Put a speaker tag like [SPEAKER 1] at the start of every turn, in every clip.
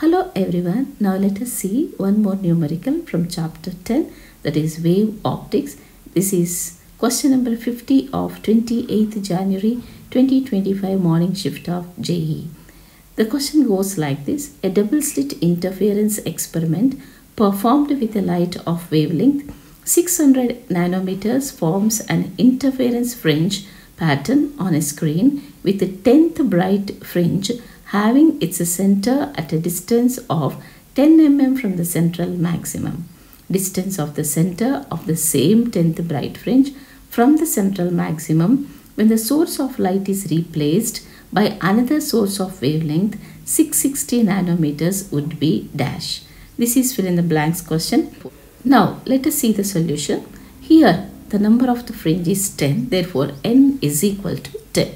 [SPEAKER 1] Hello everyone. Now let us see one more numerical from chapter 10 that is wave optics. This is question number 50 of 28th January 2025 morning shift of JEE. The question goes like this. A double slit interference experiment performed with a light of wavelength 600 nanometers forms an interference fringe pattern on a screen with a 10th bright fringe having its center at a distance of 10 mm from the central maximum. Distance of the center of the same 10th bright fringe from the central maximum when the source of light is replaced by another source of wavelength 660 nanometers would be dash. This is fill in the blanks question. Now let us see the solution. Here the number of the fringe is 10 therefore n is equal to 10.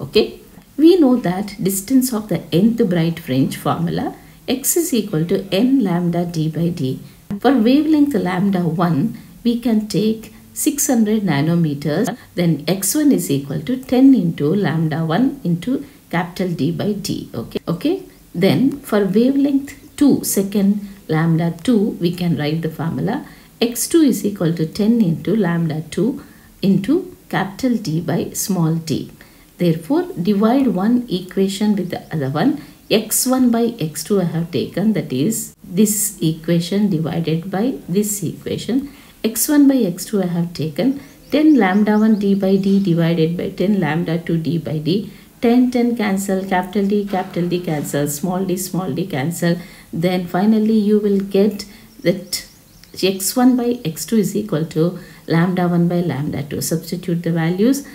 [SPEAKER 1] Okay. We know that distance of the nth bright fringe formula x is equal to n lambda d by d. For wavelength lambda 1, we can take 600 nanometers then x1 is equal to 10 into lambda 1 into capital D by D. Okay. Okay. Then for wavelength 2 second lambda 2 we can write the formula x2 is equal to 10 into lambda 2 into capital D by small d. Therefore, divide one equation with the other one. x1 by x2 I have taken that is this equation divided by this equation. x1 by x2 I have taken 10 lambda 1 d by d divided by 10 lambda 2 d by d. 10 10 cancel capital D capital D cancel small d small d cancel then finally you will get that x1 by x2 is equal to lambda 1 by lambda 2 substitute the values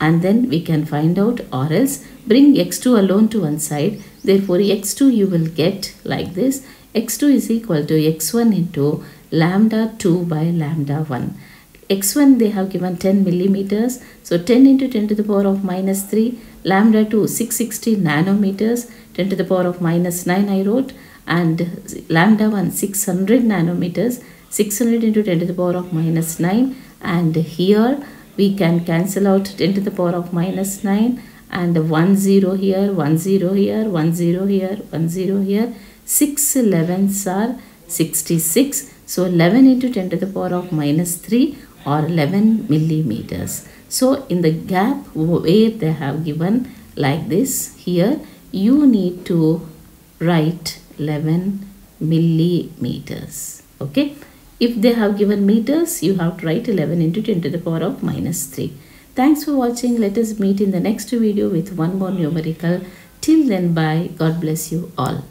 [SPEAKER 1] and then we can find out or else bring x2 alone to one side. Therefore x2 you will get like this. X2 is equal to x1 into lambda 2 by lambda 1 x1 they have given 10 millimeters. So 10 into 10 to the power of minus 3 lambda 2 660 nanometers. 10 to the power of minus 9 I wrote. And lambda 1 600 nanometers. 600 into 10 to the power of minus 9 and here we can cancel out 10 to the power of minus 9 and 1 0 here 1 0 here 1 0 here 1 0 here. 6 11s are 66 so 11 into 10 to the power of minus 3 or 11 millimeters. So in the gap where they have given like this here you need to write 11 millimeters. Okay if they have given meters, you have to write 11 into 10 to the power of minus 3. Thanks for watching. Let us meet in the next video with one more numerical. Till then, bye. God bless you all.